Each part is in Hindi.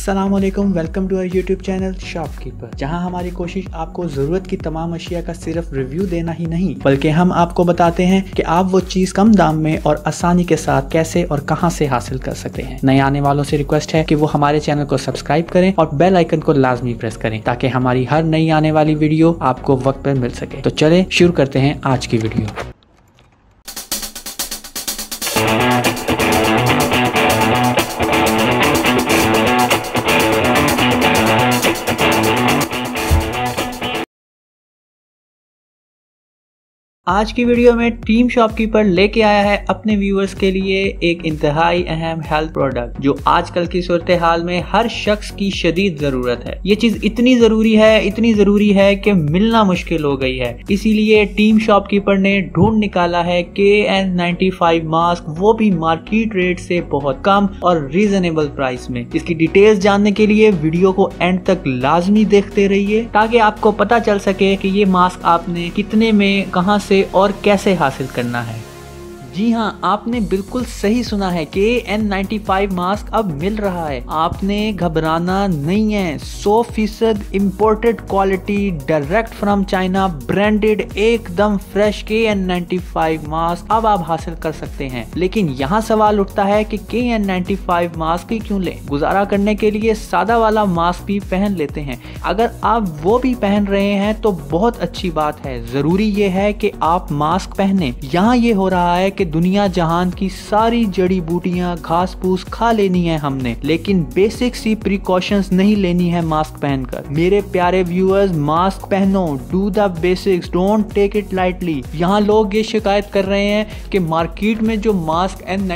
अस्सलाम वालेकुम welcome to our YouTube channel shopkeeper जहाँ हमारी कोशिश आपको ज़रूरत की तमाम अशिया का सिर्फ़ रिव्यू देना ही नहीं, बल्कि हम आपको बताते हैं कि आप वो चीज़ कम दाम में और आसानी के साथ कैसे और कहाँ से हासिल कर सकते हैं। नए आने वालों से रिक्वेस्ट है कि वो हमारे चैनल को सब्सक्राइब करें और बेल आइकन को लाजमी प्रेस करें, ताकि हमारी हर नई आने वाली वीडियो आपको वक्त पर मिल सके। तो चले, शुरू करते हैं आज की वीडियो आज की वीडियो में टीम शॉपकीपर लेके आया है अपने व्यूअर्स के लिए एक इंतहाई अहम हेल्थ प्रोडक्ट जो आजकल की सूरत हाल में हर शख्स की शदीद ज़रूरत है। ये चीज़ इतनी ज़रूरी है, इतनी ज़रूरी है कि मिलना मुश्किल हो गई है। इसीलिए टीम शॉपकीपर ने ढूंढ निकाला है के एन नाइन्टी फाइव मास्क वो भी मार्केट रेट से बहुत कम और रीजनेबल प्राइस में। इसकी डिटेल्स जानने के लिए वीडियो को एंड तक लाजमी देखते रहिए, ताकि आपको पता चल सके की ये मास्क आपने कितने में, कहाँ से और कैसे हासिल करना है। जी हाँ आपने बिल्कुल सही सुना है के एन नाइन्टी फाइव मास्क अब मिल रहा है। आपने घबराना नहीं है। सौ फ़ीसद imported quality direct from China branded एकदम fresh K N ninety five mask अब आप हासिल कर सकते हैं। लेकिन यहाँ सवाल उठता है कि K N ninety five mask ही क्यों लें? गुजारा करने के लिए सादा वाला मास्क भी पहन लेते हैं। अगर आप वो भी पहन रहे हैं तो बहुत अच्छी बात है। ज़रूरी ये है कि आप मास्क पहने। यहाँ ये हो रहा है कि दुनिया जहान की सारी जड़ी बूटियाँ घास फूस खा लेनी है हमने, लेकिन बेसिक सी प्रिकॉशंस नहीं लेनी है मास्क पहनकर। मेरे प्यारे व्यूअर्स मास्क पहनो do the basics don't take it lightly यहाँ लोग ये शिकायत कर रहे हैं कि मार्केट में जो मास्क एन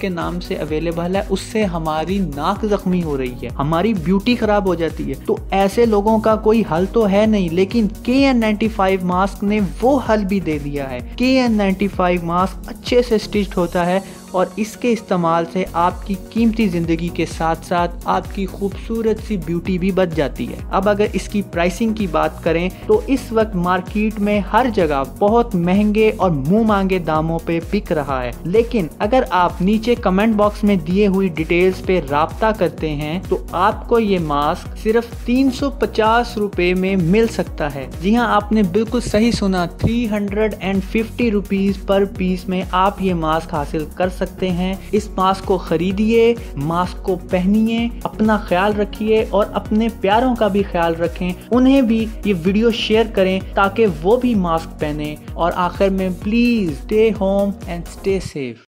के नाम से अवेलेबल है, उससे हमारी नाक जख्मी हो रही है, हमारी ब्यूटी खराब हो जाती है। तो ऐसे लोगों का कोई हल तो है नहीं, लेकिन के एन मास्क ने वो हल भी दे दिया है। के एन मास्क अच्छे से स्टिच्ड होता है और इसके इस्तेमाल से आपकी कीमती ज़िंदगी के साथ साथ आपकी खूबसूरत सी ब्यूटी भी बच जाती है। अब अगर इसकी प्राइसिंग की बात करें तो इस वक्त मार्केट में हर जगह बहुत महँगे और मुँह मांगे दामों पे बिक रहा है। लेकिन अगर आप नीचे कमेंट बॉक्स में दिए हुई डिटेल्स पे रबता करते हैं तो आपको ये मास्क सिर्फ़ तीन सौ में मिल सकता है। जी हाँ आपने बिल्कुल सही सुना three hundred and fifty rupees per piece में आप ये मास्क हासिल कर सकते हैं। इस मास्क को खरीदिए, मास्क को पहनिए, अपना ख्याल रखिए और अपने प्यारों का भी ख्याल रखें। उन्हें भी ये वीडियो शेयर करें ताकि वो भी मास्क पहने। और आखिर में please stay home and stay safe